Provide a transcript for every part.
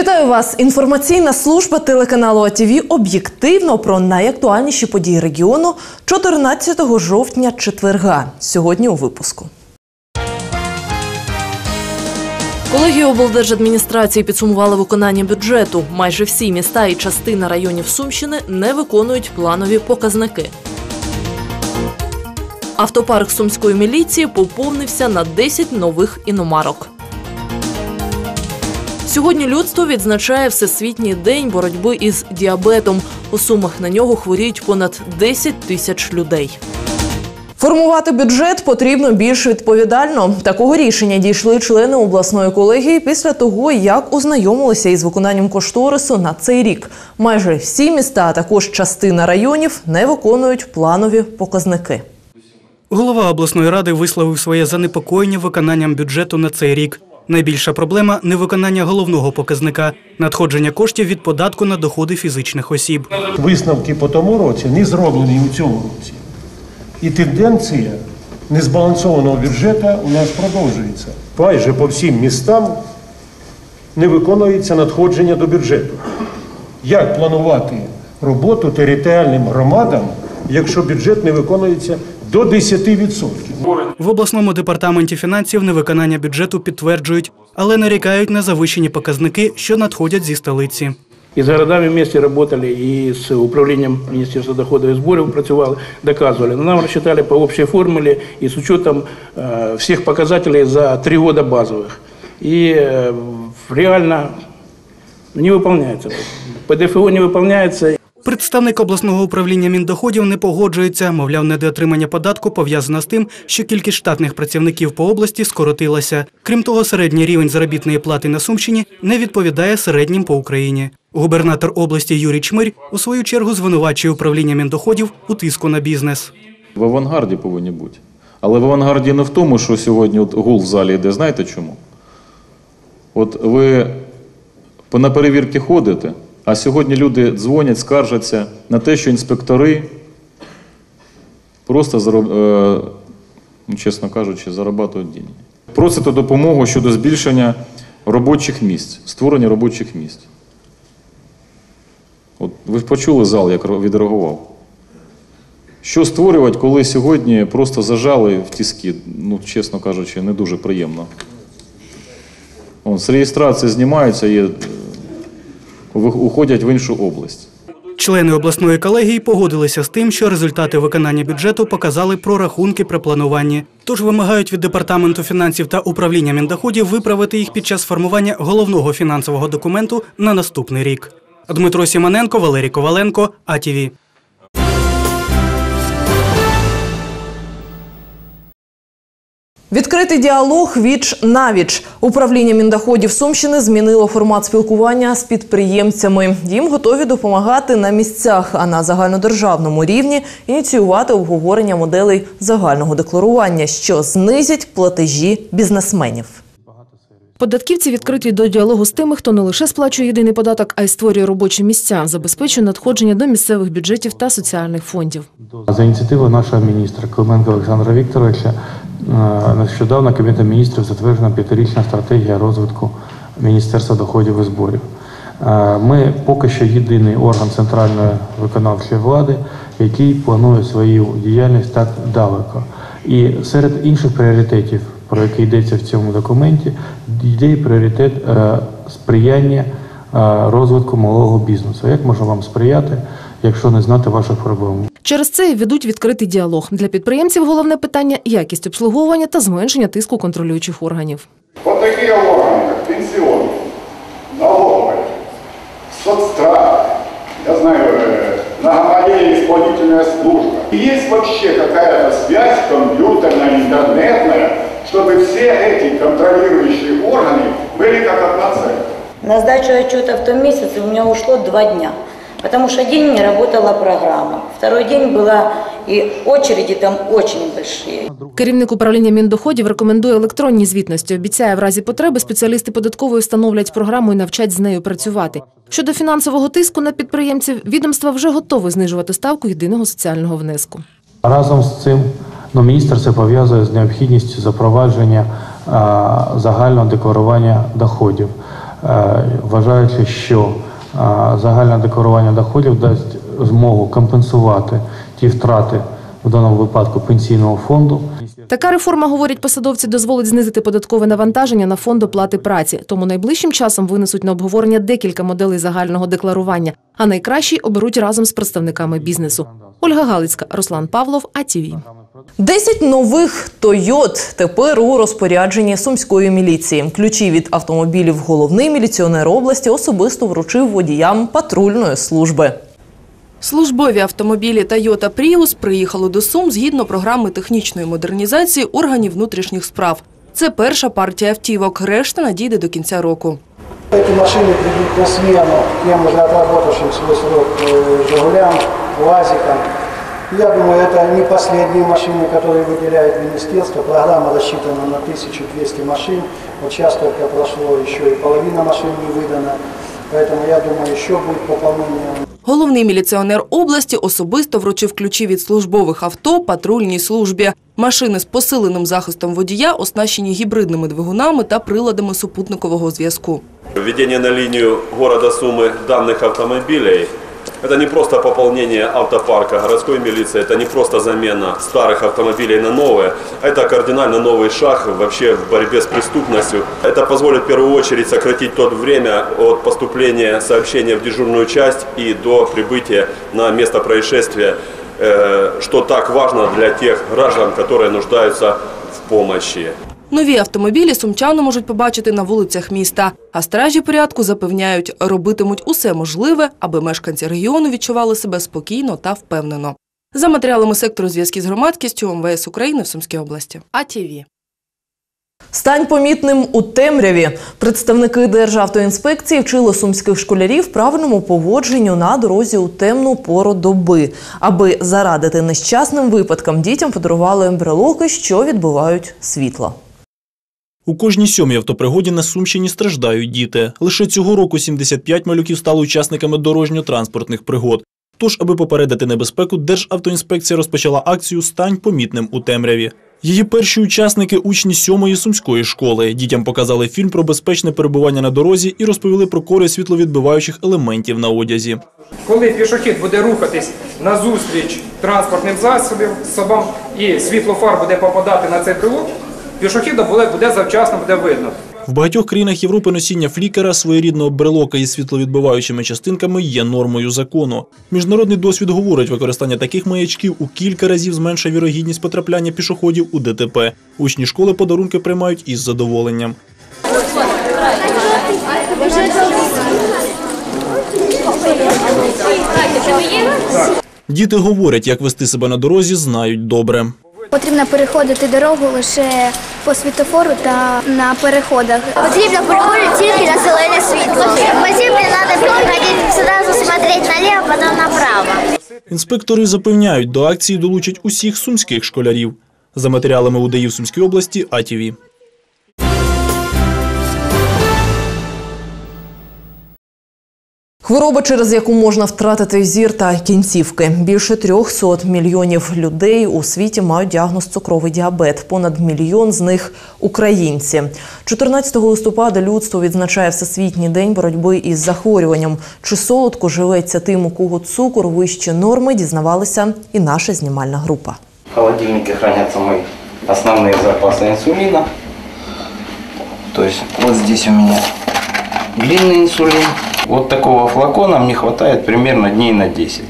Вітаю вас! Інформаційна служба телеканалу АТВ об'єктивно про найактуальніші події регіону 14 жовтня четверга. Сьогодні у випуску. Колегії облдержадміністрації підсумували виконання бюджету. Майже всі міста і частина районів Сумщини не виконують планові показники. Автопарк сумської міліції поповнився на 10 нових іномарок. Сьогодні людство відзначає Всесвітній день боротьби із діабетом. У сумах на нього хворіють понад 10 тисяч людей. Формувати бюджет потрібно більш відповідально. Такого рішення дійшли члени обласної колегії після того, як ознайомилися із виконанням кошторису на цей рік. Майже всі міста, а також частина районів, не виконують планові показники. Голова обласної ради висловив своє занепокоєння виконанням бюджету на цей рік. Найбільша проблема невиконання головного показника надходження коштів від податку на доходи фізичних осіб. Висновки по тому році не зроблені у цьому році. І тенденція незбалансованого бюджету у нас продовжується. Майже по всім містам не виконується надходження до бюджету. Як планувати роботу територіальним громадам, якщо бюджет не виконується до 10%? В обласному департаменті фінансів невиконання бюджету підтверджують, але нарікають на завищені показники, що надходять зі столиці. И с городами вместе работали, и с управлением Министерства доходов и сборов працювали, доказывали. Но нам рассчитали по общей формуле и с учетом э, всех показателей за три года базовых. И э, реально не выполняется. ПДФО не выполняется. Представник обласного управління міндоходів не погоджується, мовляв, недоотримання податку пов'язано з тим, що кількість штатних працівників по області скоротилася. Крім того, середній рівень заробітної плати на Сумщині не відповідає середнім по Україні. Губернатор області Юрій Чмирь у свою чергу звинувачує управління міндоходів у тиску на бізнес. В авангарді повинні бути. Але в авангарді не в тому, що сьогодні от гул в залі йде. Знаєте чому? От ви на перевірки ходите, а сьогодні люди дзвонять, скаржаться на те, що інспектори просто, е, ну, чесно кажучи, зарабатують деньги. Просите допомогу щодо збільшення робочих місць, створення робочих місць. От ви почули зал, як відреагував. Що створювати, коли сьогодні просто зажали в тіски, ну, чесно кажучи, не дуже приємно. От, з реєстрації знімаються ви- уходять в іншу область. Члени обласної колегії погодилися з тим, що результати виконання бюджету показали прорахунки при плануванні. Тож вимагають від департаменту фінансів та управління міндоходів виправити їх під час формування головного фінансового документу на наступний рік. Дмитро Сіманенко, Валерій Коваленко, АТВ. Відкритий діалог віч навіч. Управління міндоходів Сумщини змінило формат спілкування з підприємцями. Їм готові допомагати на місцях, а на загальнодержавному рівні ініціювати обговорення моделей загального декларування, що знизять платежі бізнесменів. Податківці відкриті до діалогу з тими, хто не лише сплачує єдиний податок, а й створює робочі місця, забезпечує надходження до місцевих бюджетів та соціальних фондів. За ініціативою нашого міністра Клименка Олександра Вікторовича нещодавно Кабінетом міністрів затверджена п'ятирічна стратегія розвитку Міністерства доходів і зборів. Е, Ми поки що єдиний орган центральної виконавчої влади, який планує свою діяльність так далеко. І серед інших пріоритетів, про які йдеться в цьому документі, йде пріоритет е, сприяння е, розвитку малого бізнесу. Як можна вам сприяти, якщо не знати ваших проблем? Через це і ведуть відкритий діалог. Для підприємців головне питання якість обслуговування та зменшення тиску контролюючих органів. Вот такие органы, как пенсионный, налоговый, соцстрах, я знаю, э, многомодельная исполнительная служба. Есть вообще какая-то связь компьютерная, интернетная, чтобы все эти контролирующие органы были как одна цель? На сдачу отчета в том месяце у меня ушло два дня, потому что день не работала программа. Второй день была и очереди там очень большие. Керівник управління міндоходів рекомендує електронні звітності. Обіцяє, в разі потреби спеціалісти податкової встановлять програму і навчать з нею працювати. Щодо фінансового тиску на підприємців, відомства вже готові знижувати ставку єдиного соціального внеску. Разом з цим ну, міністр це пов'язує з необхідністю запровадження а, загального декларування доходів. е, вважаючи, що загальне декларування доходів дасть змогу компенсувати ті втрати в даному випадку пенсійного фонду. Така реформа, говорять посадовці, дозволить знизити податкове навантаження на фонд оплати праці. Тому найближчим часом винесуть на обговорення декілька моделей загального декларування, а найкращі оберуть разом з представниками бізнесу. Ольга Галицька, Руслан Павлов, АТВ. Десять нових Тойот тепер у розпорядженні сумської міліції. Ключі від автомобілів головний міліціонер області особисто вручив водіям патрульної служби. Службові автомобілі Toyota Prius приїхали до Сум згідно програми технічної модернізації органів внутрішніх справ. Це перша партія автівок. Решта надійде до кінця року. Эти машины придут на смену тем уже отработавшим свой срок э, «Жигулям», «УАЗикам». Я думаю, это не последние машины, которые выделяет министерство. Программа рассчитана на 1200 машин. Вот сейчас только прошло еще и половина машин не выдана. Поэтому я думаю, еще будет пополнение. Головний міліціонер області особисто вручив ключі від службових авто патрульній службі. Машини з посиленим захистом водія оснащені гібридними двигунами та приладами супутникового зв'язку. Введение на линию города Сумы данных автомобилей – это не просто пополнение автопарка городской милиции, это не просто замена старых автомобилей на новые, это кардинально новый шаг вообще в борьбе с преступностью. Это позволит в первую очередь сократить то время от поступления сообщения в дежурную часть и до прибытия на место происшествия, э, что так важно для тех граждан, которые нуждаются в помощи. Нові автомобілі сумчани можуть побачити на вулицях міста. А стражі порядку запевняють, робитимуть усе можливе, аби мешканці регіону відчували себе спокійно та впевнено. За матеріалами сектору зв'язки з громадськістю МВС України в Сумській області. АТВ. Стань помітним у темряві. Представники Державтоінспекції вчили сумських школярів правильному поводженню на дорозі у темну пору доби. Аби зарадити нещасним випадкам, дітям подарували брелоки, що відбивають світло. У кожній сьомій автопригоді на Сумщині страждають діти. Лише цього року 75 малюків стали учасниками дорожньо-транспортних пригод. Тож, аби попередити небезпеку, Державтоінспекція розпочала акцію Стань помітним у темряві. Її перші учасники учні сьомої сумської школи. Дітям показали фільм про безпечне перебування на дорозі і розповіли про користь світловідбиваючих елементів на одязі. Коли пішохід буде рухатись назустріч транспортним засобам собам, і світло фар буде попадати на цей брелок, пішохіда буде, буде завчасно буде видно. В багатьох країнах Європи носіння флікера своєрідного брелока із світловідбиваючими частинками є нормою закону. Міжнародний досвід говорить, використання таких маячків у кілька разів зменшує вірогідність потрапляння пішоходів у ДТП. Учні школи подарунки приймають із задоволенням. Діти говорять, як вести себе на дорозі, знають добре. Потрібно переходити дорогу лише по світофору та на переходах. Потрібно переходити тільки на зелене світло. Потрібно треба переходити сюди, смотреть наліво, потім направо. Інспектори запевняють, до акції долучать усіх сумських школярів. За матеріалами УДІ в Сумській області АТВ. Хвороба, через яку можна втратити зір та кінцівки. Більше 300 мільйонів людей у світі мають діагноз цукровий діабет. Понад мільйон з них українці. 14 листопада людство відзначає Всесвітній день боротьби із захворюванням. Чи солодко живеться тим, у кого цукор вище норми, дізнавалася і наша знімальна група. В холодильнике хранятся мои основные запасы инсулина. То есть вот здесь у меня длинный инсулин. Вот такого флакона мне хватает примерно дней на 10.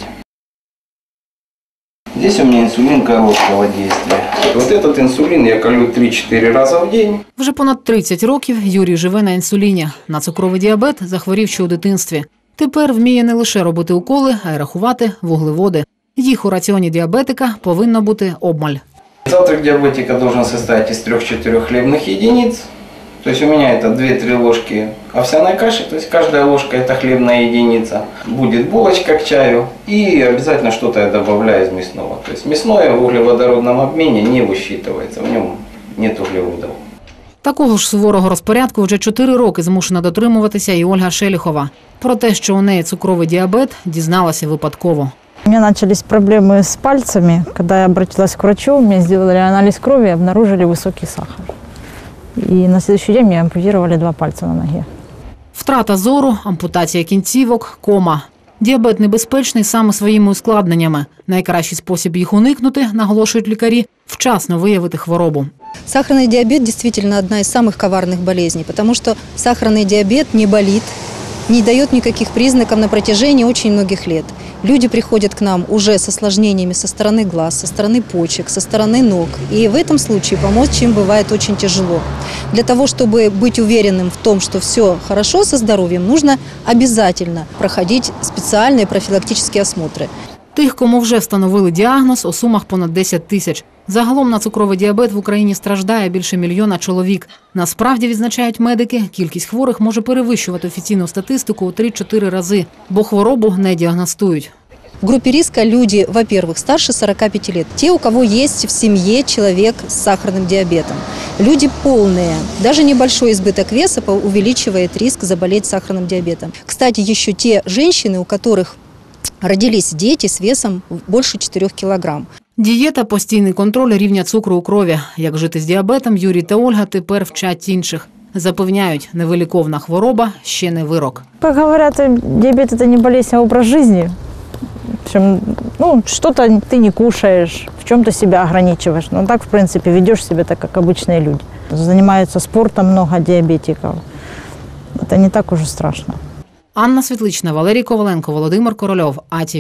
Здесь у меня инсулин короткого действия. Вот этот инсулин я колю 3-4 раза в день. Вже понад 30 років Юрій живе на інсуліні. На цукровий діабет захворів ще у дитинстві. Тепер вміє не лише робити уколи, а й рахувати вуглеводи. Їх у раціоні діабетика повинно бути обмаль. Завтрак диабетика должен состоять из 3-4 хлебных единиц. То есть у меня это 2-3 ложки овсяной каши, то есть каждая ложка это хлебная единица. Будет булочка к чаю и обязательно что-то я добавляю из мясного. То есть мясное в углеводородном обмене не высчитывается, в нем нет углеводов. Такого ж суворого розпорядку вже 4 роки змушена дотримуватися і Ольга Шеліхова. Про те, що у неї цукровий діабет, дізналася випадково. У меня начались проблемы с пальцами. Когда я обратилась к врачу, мне сделали анализ крови и обнаружили высокий сахар. И на следующий день мне ампутировали два пальца на ноге. Втрата зору, ампутація кінцівок, кома. Діабет небезпечний саме своїми ускладненнями. Найкращий спосіб їх уникнути, наголошують лікарі, вчасно виявити хворобу. Сахарный диабет действительно одна из самых коварных болезней, потому что сахарный диабет не болит, не дает никаких признаков на протяжении очень многих лет. Люди приходят к нам уже с осложнениями со стороны глаз, со стороны почек, со стороны ног. И в этом случае помочь им бывает очень тяжело. Для того, чтобы быть уверенным в том, что все хорошо со здоровьем, нужно обязательно проходить специальные профилактические осмотры. Тих, кому вже встановили діагноз, у сумах понад 10 тисяч. Загалом на цукровий діабет в Україні страждає більше мільйона чоловік. Насправді, відзначають медики, кількість хворих може перевищувати офіційну статистику у 3-4 рази, бо хворобу не діагностують. В группе риска люди, во-первых, старше 45 лет, те, у кого есть в семье человек с сахарным диабетом. Люди полные, даже небольшой избыток веса по- увеличивает риск заболеть сахарным диабетом. Кстати, еще те женщины, у которых родились дети с весом больше 4 килограмм. Дієта, постійний контроль рівня цукру у крові. Як жити з діабетом, Юрій та Ольга тепер вчать інших. Запевняють, невиліковна хвороба ще не вирок. Как говорят, диабет это не болезнь, а образ жизни. В общем, ну, что-то ты не кушаешь, в чем-то себя ограничиваешь. Но так, в принципе, ведешь себя так, как обычные люди. Занимаются спортом много диабетиков. Это не так уже страшно. Анна Світлична, Валерій Коваленко, Володимир Корольов, АТВ.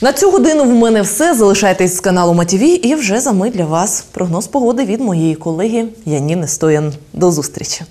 На цю годину в мене все. Залишайтесь з каналу АТІВІ і вже за мить для вас прогноз погоди від моєї колеги Яніни Стоян. До зустрічі.